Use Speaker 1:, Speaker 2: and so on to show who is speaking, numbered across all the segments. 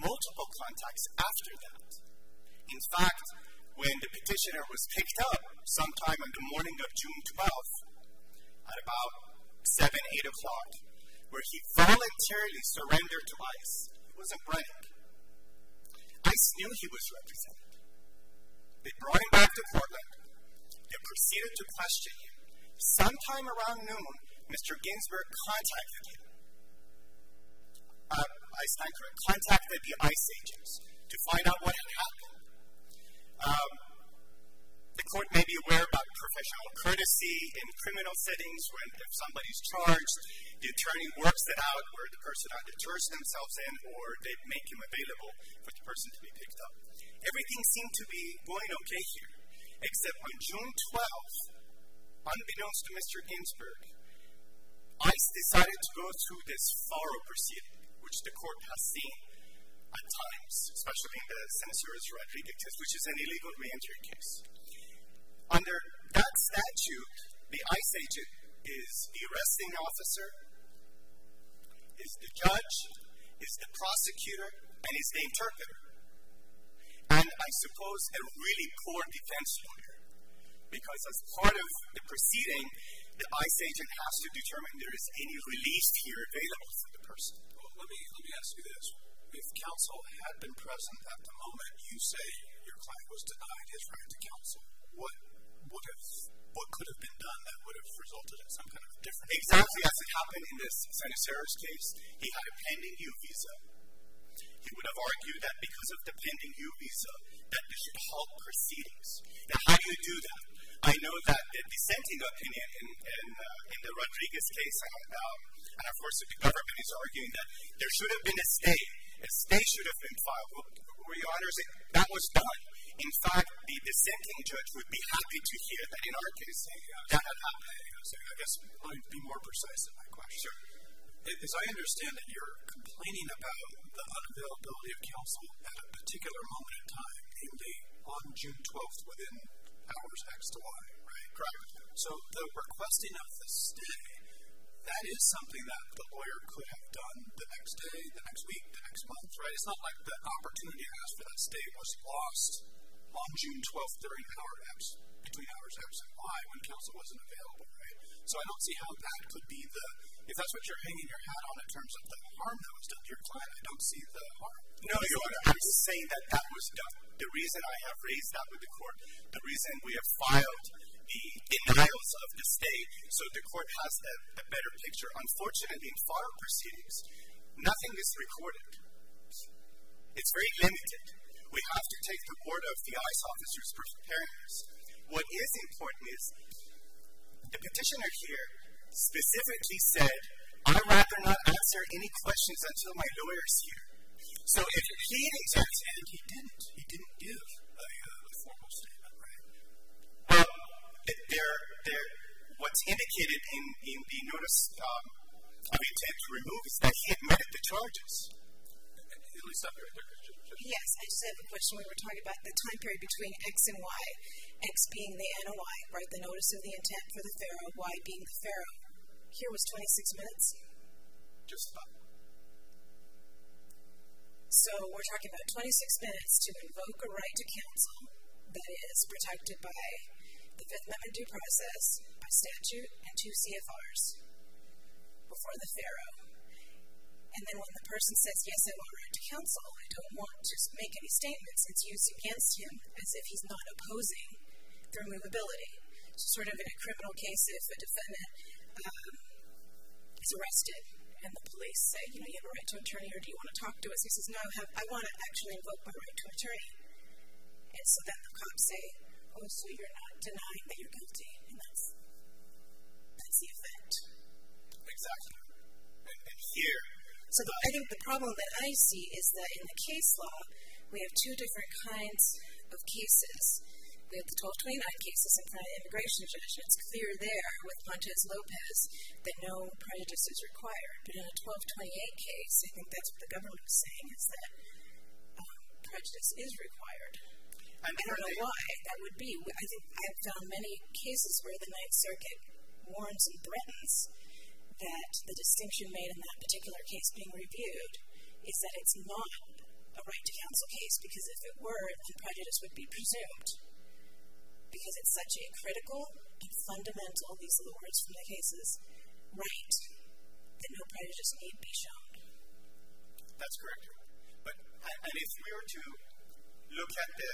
Speaker 1: multiple contacts after that. In fact, when the petitioner was picked up sometime on the morning of June 12th at about 7, 8 o'clock, where he voluntarily surrendered to ICE, it wasn't running. ICE knew he was represented. They brought him back to Portland. They proceeded to question him. Sometime around noon, Mr. Ginsburg contacted him. Uh, I stand corrected. Contacted the ICE agents to find out what had happened. Um, the court may be aware about professional courtesy in criminal settings when if somebody's charged, the attorney works it out where the person either turns themselves in or they make him available for the person to be picked up. Everything seemed to be going okay here, except on June 12th, unbeknownst to Mr. Ginsburg, ICE decided to go through this FARO proceeding, which the court has seen at times, especially in the Cisneros-Rodriguez case, which is an illegal reentry case. Under that statute, the ICE agent is the arresting officer, is the judge, is the prosecutor, and is the interpreter. And I suppose a really poor defense lawyer, because as part of the proceeding, the ICE agent has to determine there is any release here available for the person.
Speaker 2: Let me let me ask you this. If counsel had been present at the moment you say your client was denied his right to counsel, what would have what could have been done that would have resulted in some kind of a difference?
Speaker 1: Exactly as it happened in this Cisneros case. He had a pending U visa. He would have argued that because of the pending U visa, that this should halt proceedings. Now, how do you do that? I know that the dissenting opinion in uh, the Rodriguez case, um, and of course the government is arguing that there should have been a stay. A stay should have been filed. Were you honest? That was done. In fact, the dissenting judge would be happy to hear that in our case that had happened.
Speaker 2: I guess me be more precise in my question. Sure. As I understand it, you're complaining about the unavailability of counsel at a particular moment in time, namely on June 12th within hours X to Y, right?
Speaker 1: Correct.
Speaker 2: So the requesting of the stay, that is something that the lawyer could have done the next day, the next week, the next month, right? It's not like the opportunity to ask for that stay was lost on June 12th during hour X, between hours X and Y when counsel wasn't available, right? So I don't see how that could be the, if that's what you're hanging your hat on in terms of the harm that was done to your client, I don't see the harm.
Speaker 1: No, Your Honor, I'm just saying that that was done. The reason I have raised that with the court, the reason we have filed the denials of the stay, so the court has a better picture. Unfortunately, in FAR proceedings, nothing is recorded. It's very limited. We have to take the word of the ICE officers for fairness. What is important is the petitioner here specifically said, I'd rather not answer any questions until my lawyer's is here. So if he didn't,
Speaker 2: he didn't, he didn't give a uh, formal statement, right?
Speaker 1: Well, what's indicated in in the notice um, of intent to remove is that he admitted the charges.
Speaker 3: Yes, I just have a question. We were talking about the time period between X and Y, X being the NOI, right, the notice of the intent for the FARO, Y being the FARO. Here was 26 minutes?
Speaker 1: Just about.
Speaker 3: So we're talking about 26 minutes to invoke a right to counsel that is protected by the Fifth Amendment due process, by statute, and two CFRs before the FARO. And then when the person says, yes, I want a right to counsel, I don't want to make any statements, it's used against him as if he's not opposing the removability. So sort of in a criminal case, if a defendant Um, is arrested and the police say, you know, you have a right to an attorney or do you want to talk to us? He says, no, I want to actually invoke my right to an attorney. And so then the cops say, oh, so you're not denying that you're guilty. And that's the effect.
Speaker 1: Exactly. And here.
Speaker 3: So I think the problem that I see is that in the case law, we have two different kinds of cases. We have the 1229 cases in front of the immigration judge, and it's clear there with Montes-Lopez that no prejudice is required. But in a 1228 case, I think that's what the government is saying, is that um, prejudice is required. I don't know why that would be. I think I've found many cases where the Ninth Circuit warns and threatens that the distinction made in that particular case being reviewed is that it's not a right to counsel case because if it were, then prejudice would be presumed because it's such a critical and fundamental, these are the words from the cases, right that no prejudice need be shown.
Speaker 1: That's correct. But, and if we were to look at the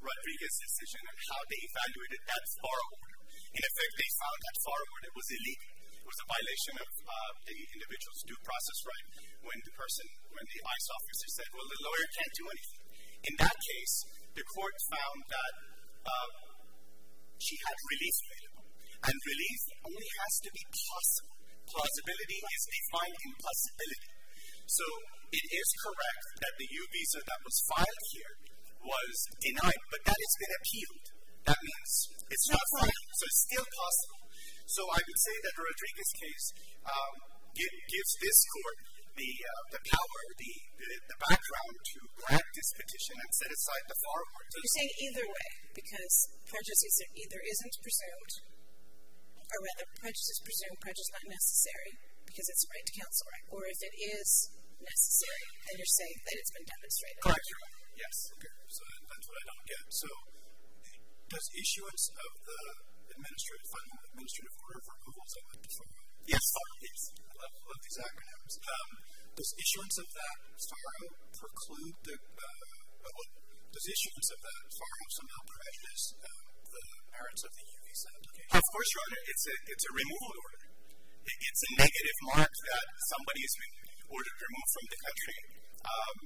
Speaker 1: Rodriguez decision and how they evaluated that FAR order, in effect, they found that FAR order was illegal. It was a violation of uh, the individual's due process right when the person, when the ICE officer said, well, the lawyer can't do anything. In that case, the court found that Um, she had relief available. And relief only has to be possible. Plausibility is defined in possibility. So it is correct that the U visa that was filed here was denied, but that has been appealed. That means it's not filed, so it's still possible. So I would say that the Rodriguez case um, gives this court Uh, the power, the background to grant this petition and set aside the FAR order.
Speaker 3: You're saying either way, because prejudice either isn't presumed, or rather, prejudice is presumed, prejudice not necessary because it's a right to counsel, right? Or if it is necessary, then you're saying that it's been demonstrated.
Speaker 1: Correct. Yes.
Speaker 2: Okay. So that's what I don't get. So does issuance of the administrative, final administrative order for removal, is that what the?
Speaker 1: Yes, yes.
Speaker 2: I love these acronyms. Um, does issuance of that FAR preclude the, uh, uh, does issuance of that FAR somehow prejudice um, the merits of the U visa application?
Speaker 1: Of course, Your Honor. It's a removal order. It's a negative mark that somebody has been ordered removed from the country. Um,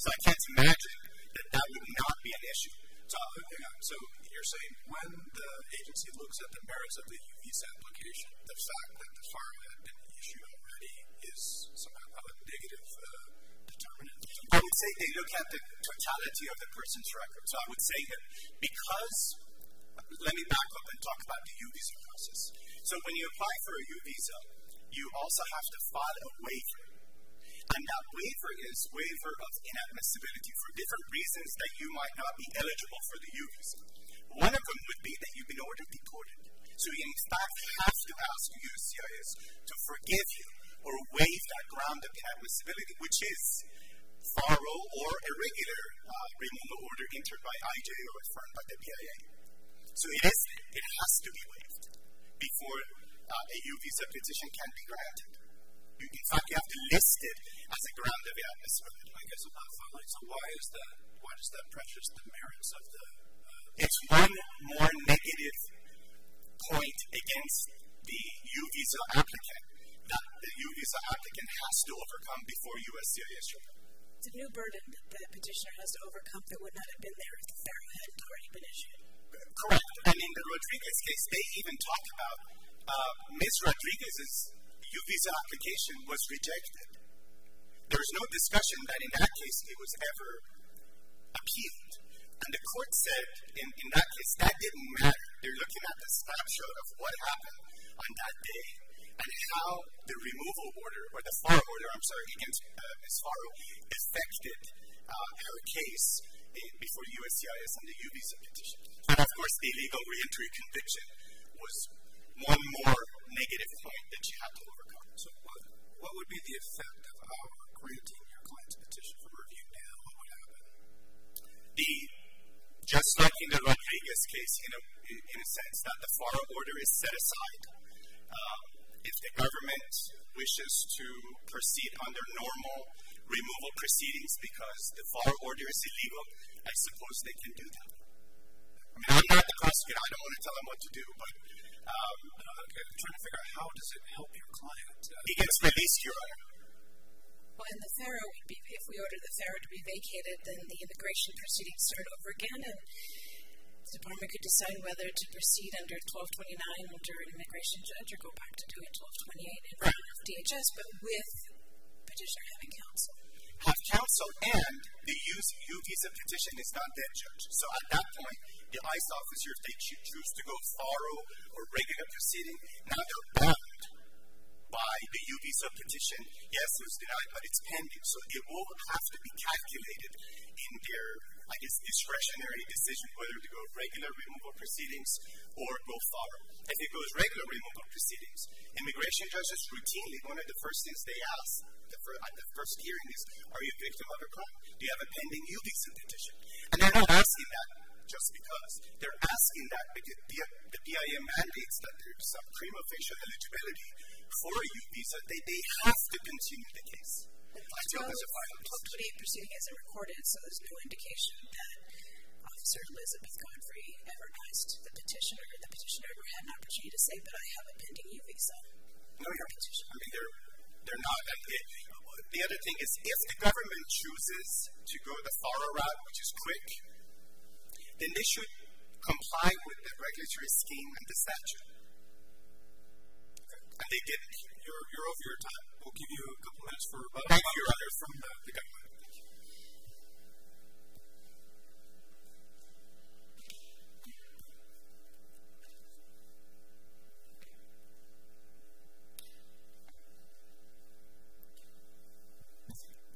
Speaker 1: so I can't imagine that that would not be an issue.
Speaker 2: So you're saying when the agency looks at the merits of the U visa application, the fact that the FAR had been issued already is somehow a negative uh, determinant?
Speaker 1: I would say they look at the totality of the person's record. So I would say that because, let me back up and talk about the U visa process. So when you apply for a U visa, you also have to file a waiver. And that waiver is waiver of inadmissibility for different reasons that you might not be eligible for the U visa. One of them would be that you've been ordered deported. So you, in fact, have to ask USCIS to forgive you or waive that ground of inadmissibility, which is FARO or a regular uh, removal order entered by IJ or affirmed by the BIA. So it is, it has to be waived before uh, a U visa petition can be granted. In fact, you have to list it as a ground of inadmissibility.
Speaker 2: I guess I'm not following. So why is that, why does that prejudice the merits of the?
Speaker 1: Uh, it's one more negative point against the U visa applicant that the U visa applicant has to overcome before USCIS.
Speaker 3: It's a new burden that the petitioner has to overcome that would not have been there if the FARO hadn't already been issued.
Speaker 1: Correct. And in the Rodriguez case, they even talk about uh, Ms. Rodriguez's U visa application was rejected. There was no discussion that in that case it was ever appealed. And the court said in that case that didn't matter. They're looking at the snapshot of what happened on that day and how the removal order, or the FARO order, I'm sorry, against uh, Ms. FARO affected uh, her case eh, before USCIS and the U visa petition. And, of course, the illegal reentry conviction was one more negative point that you have to overcome.
Speaker 2: So what would be the effect of our granting your client's petition for review now? What would happen?
Speaker 1: The, Just like in the Rodriguez case, in a in a sense, that the FARO order is set aside. Um, if the government wishes to proceed under normal removal proceedings because the FAR order is illegal, I suppose they can do that. I mean, I'm not the prosecutor. I don't want to tell them what to do. But Um, I'm trying to figure out how does it help your client? Uh, he gets released, Your Honor.
Speaker 3: Well, in the FARO, if we order the FARO to be vacated, then the immigration proceedings start over again. And the department could decide whether to proceed under 1229 under an immigration judge or go back to doing 1228 in front of DHS, but with petitioner having counsel.
Speaker 1: Have counsel and the U visa petition is not dead, Judge. So at that point, the ICE officer, if they choose to go FARO or regular proceeding, now they're bound by the U visa petition. Yes, it was denied, but it's pending. So it will have to be calculated in their I guess, discretionary decision whether to go regular removal proceedings or go FAR. If it goes regular removal proceedings, immigration judges routinely, one of the first things they ask at the first hearing is, are you a victim of a crime? Do you have a pending U visa petition? And they're not asking that just because. They're asking that because the BIA mandates that there's some prima facie eligibility for a U visa. They, They have to continue the case.
Speaker 3: The proceeding isn't recorded, so there's no indication that Officer Elizabeth Godfrey ever asked the petitioner, the petitioner ever had an opportunity to say, but I have a pending U visa.
Speaker 1: No, Your Honor. I mean, they're not. The other thing is, if the government chooses to go the FAR route, which is quick, then they should comply with the regulatory scheme and the statute. And they didn't.
Speaker 2: You're over your time. We'll give you a couple minutes for rebuttal.
Speaker 1: Thank you, Your Honor.
Speaker 2: From the government.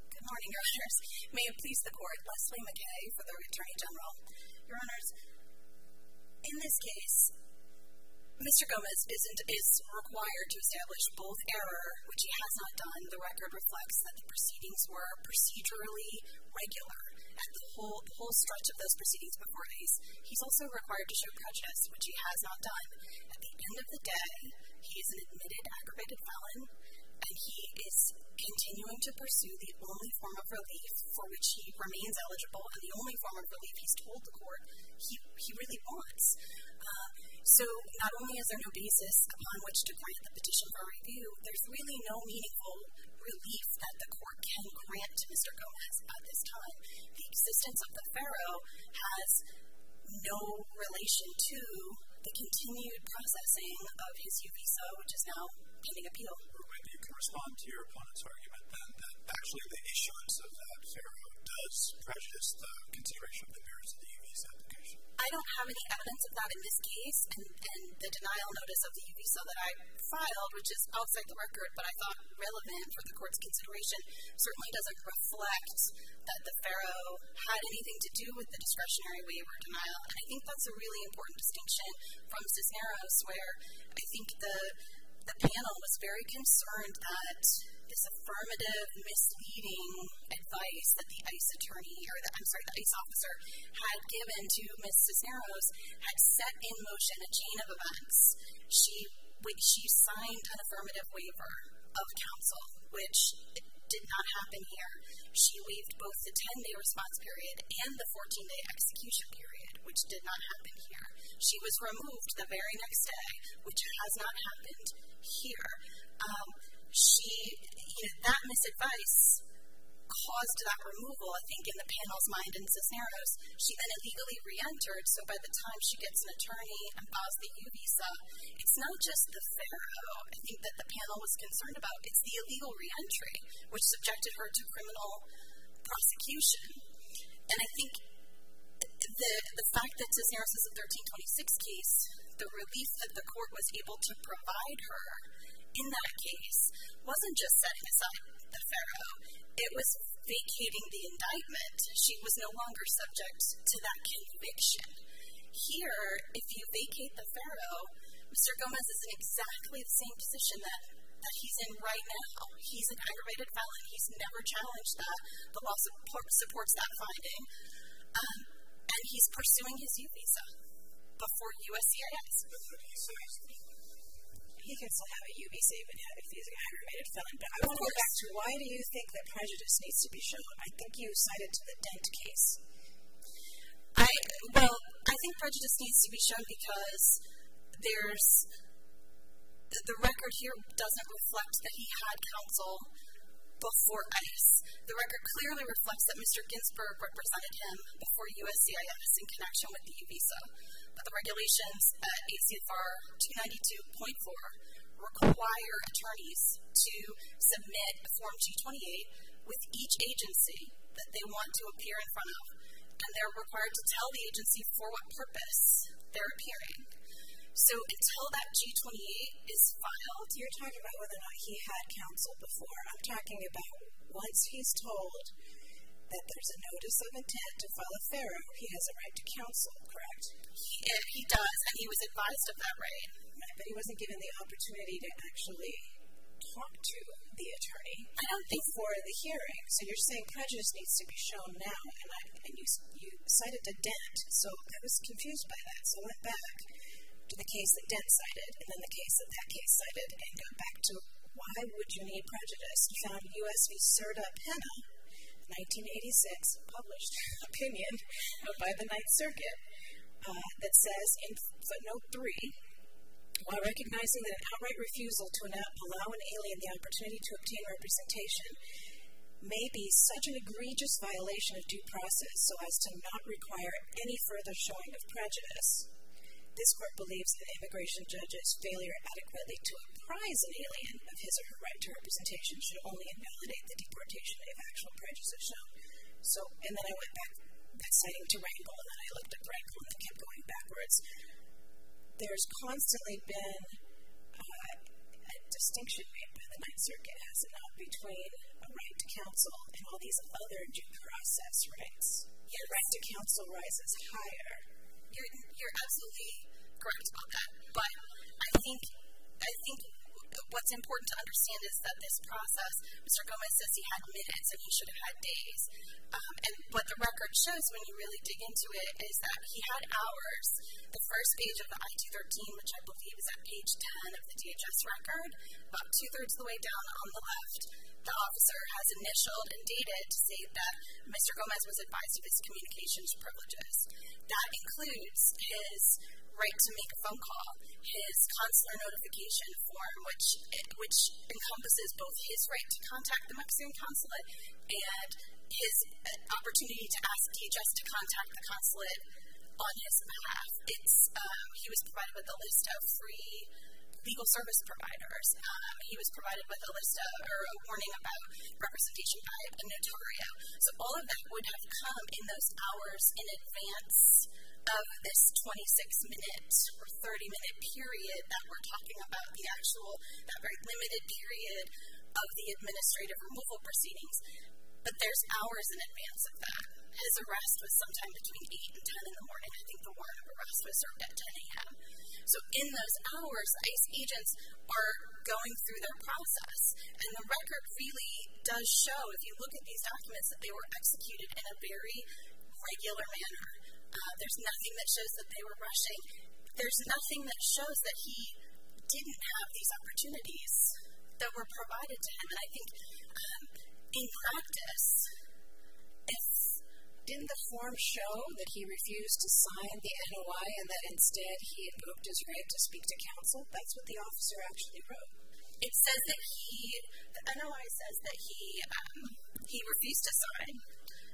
Speaker 4: Good morning, Your Honors. May it please the Court, Leslie McKay for the Attorney General. Your Honors, in this case, Mr. Gomez isn't, is required to establish both error, which he has not done. The record reflects that the proceedings were procedurally regular at the whole whole stretch of those proceedings before these. He's also required to show prejudice, which he has not done. At the end of the day, he is an admitted aggravated felon, and he is continuing to pursue the only form of relief for which he remains eligible, and the only form of relief he's told the Court he really wants. Uh, So not only is there no basis upon which to grant the petition for review, there's really no meaningful relief that the Court can grant to Mr. Gomez at this time. The existence of the FARO has no relation to the continued processing of his U visa, which is now pending appeal.
Speaker 2: Maybe You can respond to your opponent's argument, then, that actually the issuance of that FARO does prejudice the consideration of the merits of the U visa application.
Speaker 4: I don't have any evidence of that in this case, and the denial notice of the U visa that I filed, which is outside the record, but I thought relevant for the Court's consideration, certainly doesn't reflect that the FARO had anything to do with the discretionary waiver denial. And I think that's a really important distinction from Cisneros, where I think the panel was very concerned that this affirmative, misleading advice that the ICE attorney, or I'm sorry, the ICE officer had given to Ms. Cisneros had set in motion a chain of events. She signed an affirmative waiver of counsel, which did not happen here. She waived both the 10-day response period and the 14-day execution period, which did not happen here. She was removed the very next day, which has not happened here. Um, She you know, that misadvice caused that removal, I think, in the panel's mind in Cisneros. She then illegally reentered, so by the time she gets an attorney and files the U visa, it's not just the FARO, I think, that the panel was concerned about. It's the illegal reentry, which subjected her to criminal prosecution. And I think the fact that Cisneros is a 1326 case, the relief that the Court was able to provide her in that case wasn't just setting aside the FARO, It was vacating the indictment. She was no longer subject to that conviction. Here, if you vacate the FARO, Mr. Gomez is in exactly the same position that that he's in right now. He's an aggravated felon. He's never challenged that. The law supports that finding. Um, and he's pursuing his U visa before USCIS.
Speaker 2: But he says
Speaker 3: he can still have a U visa even if he's an aggravated felon. But I want to go back to why do you think that prejudice needs to be shown? I think you cited to the Dent case.
Speaker 4: I Well, I think prejudice needs to be shown because there's the record here doesn't reflect that he had counsel before ICE. The record clearly reflects that Mr. Ginsburg represented him before USCIS in connection with the U visa. The regulations at ACFR 292.4 require attorneys to submit a Form G28 with each agency that they want to appear in front of. And they're required to tell the agency for what purpose they're appearing. So until that G28 is filed.
Speaker 3: You're talking about whether or not he had counsel before. I'm talking about once he's told that there's a notice of intent to file a FARO, he has a right to counsel, correct?
Speaker 4: He does, and he was advised of that right.
Speaker 3: Right, but he wasn't given the opportunity to actually talk to the attorney
Speaker 4: I don't think
Speaker 3: before the hearing. So you're saying prejudice needs to be shown now, and, I, and you, you cited a dent, so I was confused by that. So I went back to the case that Dent cited, and then the case that that case cited, and got back to why would you need prejudice? You found U.S. v. Cerda Pena, 1986, published opinion by the Ninth Circuit, uh, that says in footnote 3, while recognizing that an outright refusal to allow an alien the opportunity to obtain representation may be such an egregious violation of due process so as to not require any further showing of prejudice, this court believes that immigration judge's failure adequately to apprise an alien of his or her right to representation should only invalidate the deportation if actual prejudice is shown. So, and then I went back, citing to Rangel, and then I looked at Rangel and I kept going backwards. There's constantly been uh, a distinction made by the Ninth Circuit, has it not, between a right to counsel and all these other due process rights. Your right to counsel rises higher.
Speaker 4: You're, you're absolutely correct about that. But I think, I think what's important to understand is that this process, Mr. Gomez says he had minutes and he should have had days. Um, and what the record shows when you really dig into it is that he had hours. The first page of the I-213, which I believe is at page 10 of the DHS record, about two-thirds of the way down on the left, the officer has initialed and dated to say that Mr. Gomez was advised of his communications privileges. That includes his right to make a phone call, his consular notification form, which which encompasses both his right to contact the Mexican consulate and his opportunity to ask DHS to contact the consulate on his behalf. Um, he was provided with a list of free legal service providers. Um, he was provided with a list of, or a warning about representation by a notario. So all of that would have come in those hours in advance of this 26 minute or 30 minute period that we're talking about, the actual, that very limited period of the administrative removal proceedings. But there's hours in advance of that. His arrest was sometime between 8 and 10 in the morning. I think the warrant of arrest was served at 10 a.m. So in those hours, ICE agents are going through their process. And the record really does show, if you look at these documents, that they were executed in a very regular manner. Uh, there's nothing that shows that they were rushing. There's nothing that shows that he didn't have these opportunities that were provided to him. And I think um, in practice, if
Speaker 3: didn't the form show that he refused to sign the NOI and that instead he invoked his right to speak to counsel? That's what the officer actually wrote.
Speaker 4: It says that he, the NOI says that he, um, he refused to sign,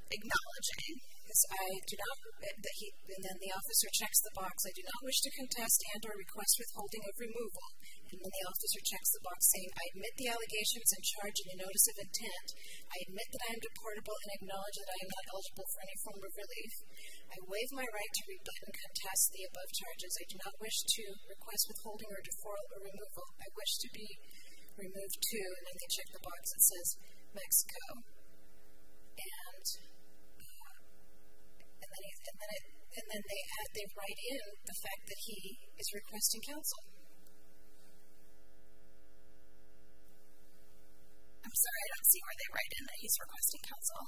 Speaker 4: acknowledging.
Speaker 3: Yes, I do not, that he, and then the officer checks the box, I do not wish to contest and or request withholding of removal. And then the officer checks the box saying, I admit the allegations and charge in the notice of intent. I admit that I am deportable and acknowledge that I am not eligible for any form of relief. I waive my right to rebut and contest the above charges. I do not wish to request withholding or deferral or removal. I wish to be removed to, and then they check the box that says Mexico. And, uh, and then, he, and then, it, and then they, add, they write in the fact that he is requesting counsel.
Speaker 4: I'm sorry, I don't see where they write in that he's requesting counsel.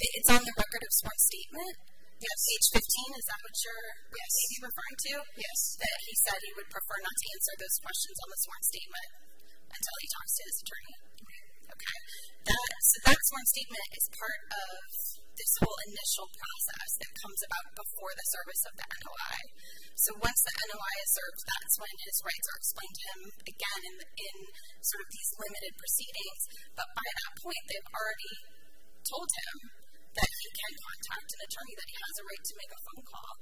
Speaker 4: It's on the record of sworn statement.
Speaker 3: Yes.
Speaker 4: Page 15, is that what you're
Speaker 3: yes.
Speaker 4: maybe referring to?
Speaker 3: Yes.
Speaker 4: That he said he would prefer not to answer those questions on the sworn statement until he talks to his attorney. Okay. That, so that sworn statement is part of this whole initial process that comes about before the service of the NOI. So once the NOI is served, that's when his rights are explained to him again in, in sort of these limited proceedings. But by that point, they've already told him that he can contact an attorney, that he has a right to make a phone call.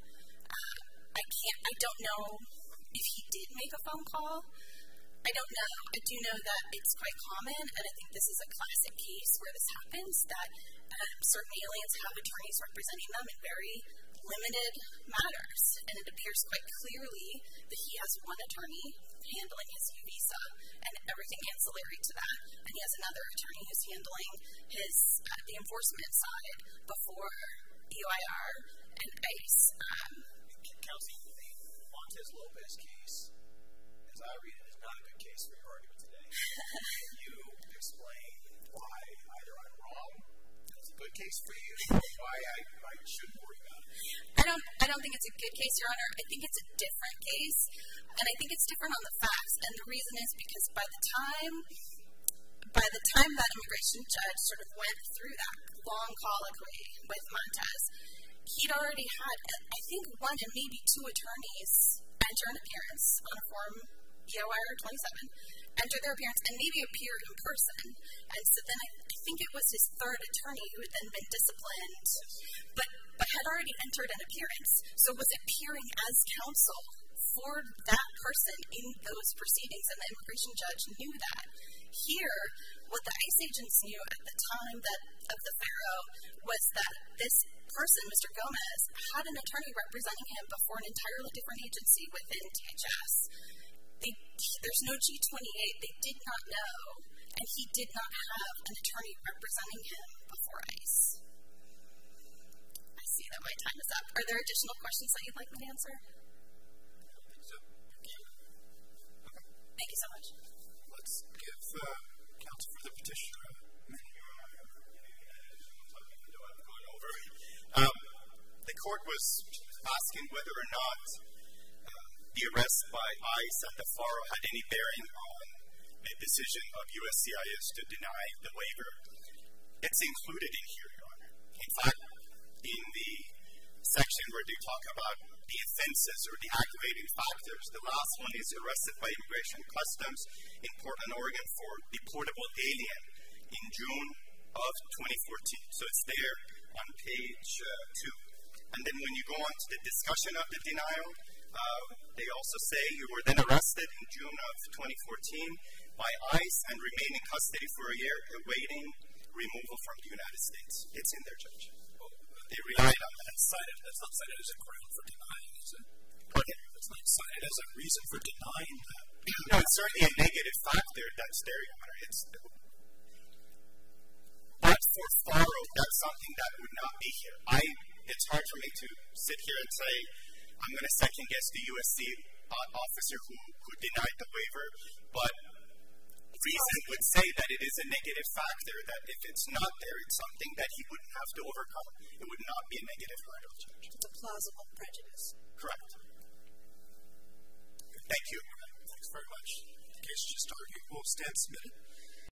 Speaker 4: Uh, I can't, I don't know if he did make a phone call. I don't know. I do know that it's quite common, and I think this is a classic case where this happens, that um, certain aliens have attorneys representing them in very limited matters, and it appears quite clearly that he has one attorney handling his U visa and everything ancillary to that, and he has another attorney who's handling his the enforcement side before EOIR and ICE.
Speaker 5: Counsel, the Montes Lopez case, as I read it, not a good case for your argument today. Can you explain why either I'm wrong, it's a good case for you, or why I shouldn't worry about it?
Speaker 4: I don't think it's a good case, Your Honor. I think it's a different case, and I think it's different on the facts, and the reason is because by the time that immigration judge sort of went through that long colloquy with Montes, he'd already had, I think, one and maybe two attorneys enter an appearance on a Form EOIR 27, entered their appearance, and maybe appeared in person, and so then I think it was his third attorney who had then been disciplined, but had already entered an appearance, so was appearing as counsel for that person in those proceedings, and the immigration judge knew that. Here, what the ICE agents knew at the time of the FARO was that this person, Mr. Gomez, had an attorney representing him before an entirely different agency within DHS. There's no G-28. They did not know, and he did not have an attorney representing him before ICE. I see that my time is up. Are there additional questions that you'd like me to answer?
Speaker 2: I don't think so.
Speaker 4: Thank you so much.
Speaker 2: Let's give uh, counsel for the petitioner a minute.
Speaker 1: Um, the court was asking whether or not the arrest by ICE and the FARO had any bearing on the decision of USCIS to deny the waiver. It's included in here, Your Honor. In fact, in the section where they talk about the offenses or the aggravating factors, the last one is arrested by Immigration Customs in Portland, Oregon for deportable alien in June of 2014. So it's there on page uh, 2. And then when you go on to the discussion of the denial, Um, they also say you were then arrested in June of 2014 by ICE and remain in custody for a year awaiting removal from the United States. It's in their Judge. They relied on that.
Speaker 2: That's not cited as a ground for denying, is it?
Speaker 1: Pardon?
Speaker 2: It's not cited as a reason for denying that.
Speaker 1: No, it's certainly a negative factor that's there, Your Honor. But for FARO, that's something that would not be here. It's hard for me to sit here and say I'm going to second-guess the USC uh, officer who denied the waiver, but reason would say that it is a negative factor, that if it's not there, it's something that he wouldn't have to overcome. It would not be a negative hurdle, Judge.
Speaker 3: It's a plausible prejudice.
Speaker 1: Correct. Thank you.
Speaker 2: Thanks very much. The case just argued. We'll stand submitted.